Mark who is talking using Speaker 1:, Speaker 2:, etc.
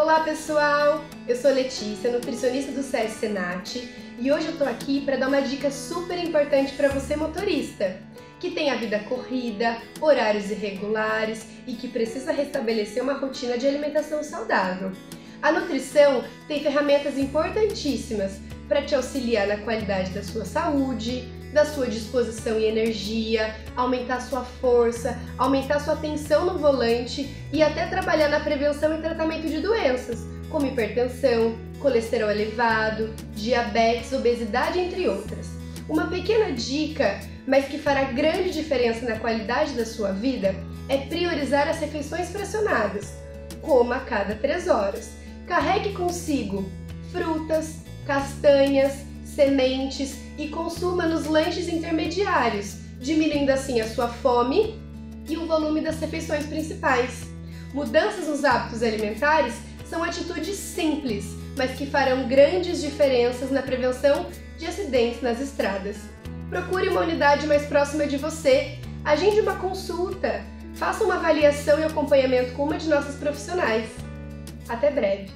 Speaker 1: Olá pessoal, eu sou Letícia, nutricionista do SESC Senat e hoje eu tô aqui para dar uma dica super importante para você motorista que tem a vida corrida, horários irregulares e que precisa restabelecer uma rotina de alimentação saudável. A nutrição tem ferramentas importantíssimas para te auxiliar na qualidade da sua saúde, da sua disposição e energia, aumentar sua força, aumentar sua atenção no volante e até trabalhar na prevenção e tratamento de doenças, como hipertensão, colesterol elevado, diabetes, obesidade, entre outras. Uma pequena dica, mas que fará grande diferença na qualidade da sua vida, é priorizar as refeições fracionadas. Coma a cada 3 horas. Carregue consigo frutas, castanhas, sementes e consuma nos lanches intermediários, diminuindo assim a sua fome e o volume das refeições principais. Mudanças nos hábitos alimentares são atitudes simples, mas que farão grandes diferenças na prevenção de acidentes nas estradas. Procure uma unidade mais próxima de você, agende uma consulta, faça uma avaliação e acompanhamento com uma de nossas profissionais. Até breve!